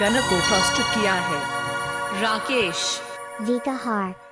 गण को प्रस्तुत किया है। राकेश। Vikahar